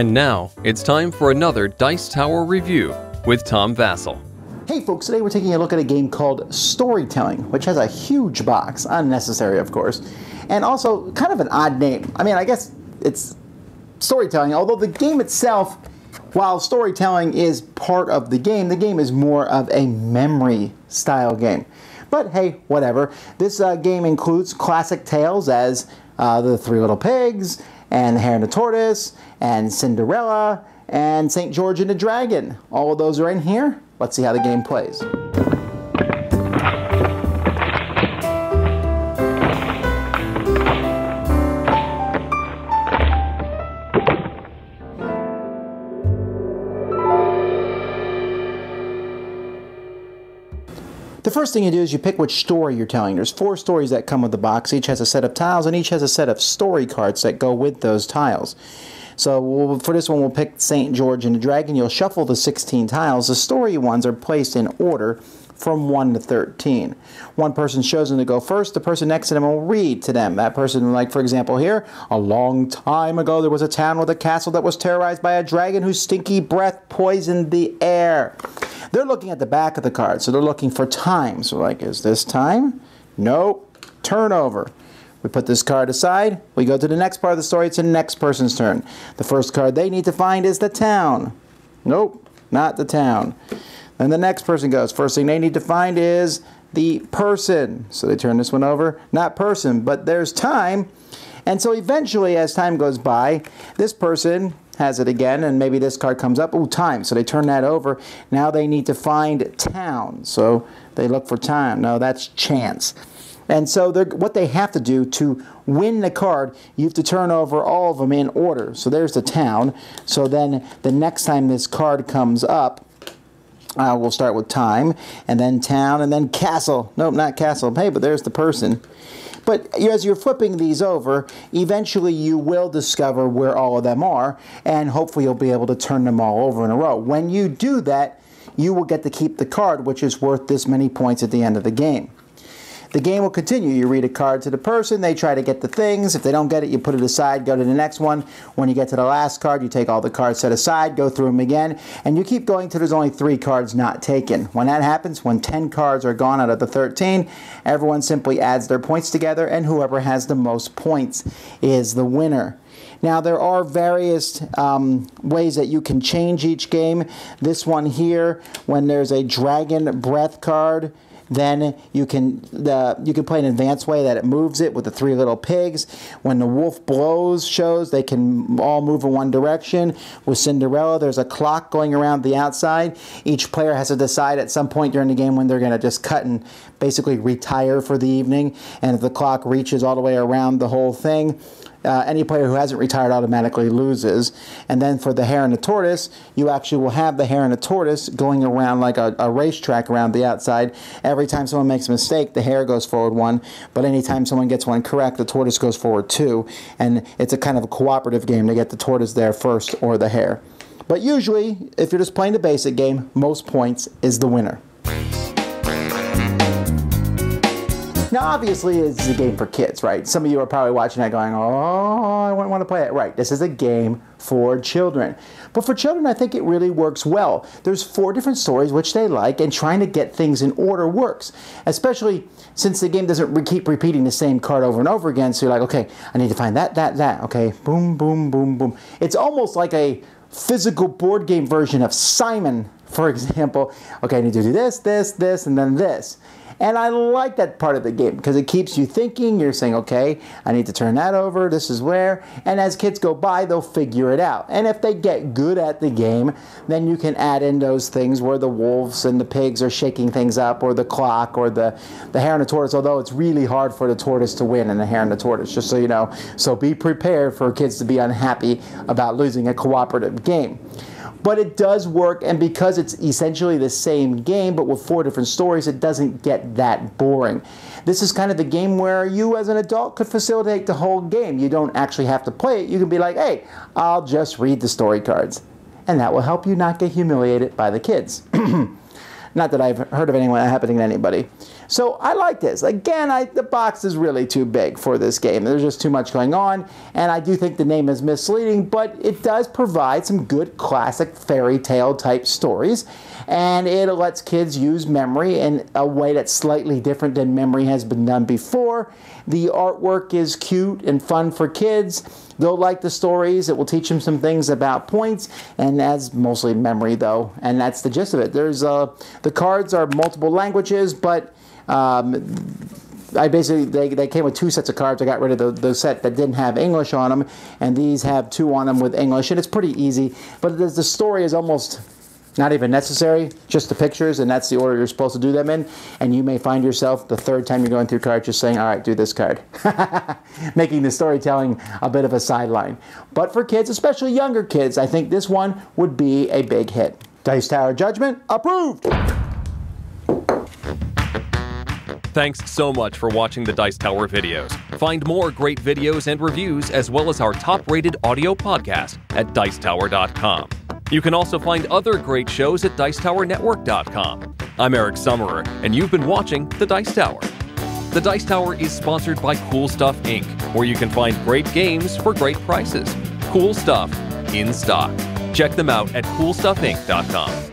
And now it's time for another Dice Tower review with Tom Vasel. Hey folks, today we're taking a look at a game called Storytelling, which has a huge box, unnecessary of course, and also kind of an odd name. I mean, I guess it's storytelling, although the game itself, while storytelling is part of the game, the game is more of a memory style game. But hey, whatever. This uh, game includes classic tales as uh, The Three Little Pigs, and The Hare and the Tortoise, and Cinderella, and St. George and the Dragon. All of those are in here. Let's see how the game plays. The first thing you do is you pick which story you're telling. There's four stories that come with the box. Each has a set of tiles, and each has a set of story cards that go with those tiles. So we'll, for this one, we'll pick St. George and the Dragon. You'll shuffle the 16 tiles. The story ones are placed in order from 1 to 13. One person's chosen to go first. The person next to them will read to them. That person, like for example here, a long time ago there was a town with a castle that was terrorized by a dragon whose stinky breath poisoned the air. They're looking at the back of the card, so they're looking for time. So like, is this time? Nope. Turnover. We put this card aside. We go to the next part of the story. It's the next person's turn. The first card they need to find is the town. Nope, not the town. Then the next person goes. First thing they need to find is the person. So they turn this one over. Not person, but there's time. And so eventually, as time goes by, this person has it again, and maybe this card comes up. Ooh, time. So they turn that over. Now they need to find town. So they look for time. No, that's chance. And so what they have to do to win the card, you have to turn over all of them in order. So there's the town. So then the next time this card comes up, uh, we'll start with time, and then town, and then castle. Nope, not castle. Hey, but there's the person. But as you're flipping these over, eventually you will discover where all of them are, and hopefully you'll be able to turn them all over in a row. When you do that, you will get to keep the card, which is worth this many points at the end of the game. The game will continue. You read a card to the person, they try to get the things. If they don't get it, you put it aside, go to the next one. When you get to the last card, you take all the cards set aside, go through them again, and you keep going till there's only three cards not taken. When that happens, when 10 cards are gone out of the 13, everyone simply adds their points together, and whoever has the most points is the winner. Now, there are various um, ways that you can change each game. This one here, when there's a Dragon Breath card, then you can the you can play an advanced way that it moves it with the three little pigs. When the wolf blows shows, they can all move in one direction. With Cinderella, there's a clock going around the outside. Each player has to decide at some point during the game when they're going to just cut and basically retire for the evening. And if the clock reaches all the way around the whole thing, uh, any player who hasn't retired automatically loses. And then for the hare and the tortoise, you actually will have the hare and the tortoise going around like a, a racetrack around the outside. Every time someone makes a mistake, the hare goes forward one, but anytime someone gets one correct, the tortoise goes forward two. And it's a kind of a cooperative game to get the tortoise there first or the hare. But usually, if you're just playing the basic game, most points is the winner. Now, obviously, it's a game for kids, right? Some of you are probably watching that going, oh, I wouldn't want to play it. Right, this is a game for children. But for children, I think it really works well. There's four different stories which they like, and trying to get things in order works, especially since the game doesn't re keep repeating the same card over and over again. So you're like, okay, I need to find that, that, that. Okay, boom, boom, boom, boom. It's almost like a physical board game version of Simon, for example. Okay, I need to do this, this, this, and then this. And I like that part of the game because it keeps you thinking. You're saying, okay, I need to turn that over. This is where. And as kids go by, they'll figure it out. And if they get good at the game, then you can add in those things where the wolves and the pigs are shaking things up, or the clock, or the, the hare and the tortoise, although it's really hard for the tortoise to win and the hare and the tortoise, just so you know. So be prepared for kids to be unhappy about losing a cooperative game but it does work and because it's essentially the same game but with four different stories it doesn't get that boring. This is kind of the game where you as an adult could facilitate the whole game. You don't actually have to play it. You can be like hey i'll just read the story cards. And that will help you not get humiliated by the kids Not that I've heard of anyone happening to anybody. So I like this. Again, I, the box is really too big for this game. There's just too much going on, and I do think the name is misleading, but it does provide some good classic fairy tale type stories, and it lets kids use memory in a way that's slightly different than memory has been done before. The artwork is cute and fun for kids. They'll like the stories. It will teach them some things about points, and that's mostly memory, though, and that's the gist of it. There's uh, the cards are multiple languages, but um, I basically they, they came with two sets of cards. I got rid of the, the set that didn't have English on them, and these have two on them with English, and it's pretty easy. But the, the story is almost not even necessary, just the pictures, and that's the order you're supposed to do them in. And you may find yourself the third time you're going through cards just saying, all right, do this card. Making the storytelling a bit of a sideline. But for kids, especially younger kids, I think this one would be a big hit. Dice Tower Judgment, approved! Thanks so much for watching the Dice Tower videos. Find more great videos and reviews, as well as our top rated audio podcast at Dicetower.com. You can also find other great shows at Dicetowernetwork.com. I'm Eric Summerer, and you've been watching The Dice Tower. The Dice Tower is sponsored by Cool Stuff Inc., where you can find great games for great prices. Cool stuff in stock. Check them out at CoolStuffInc.com.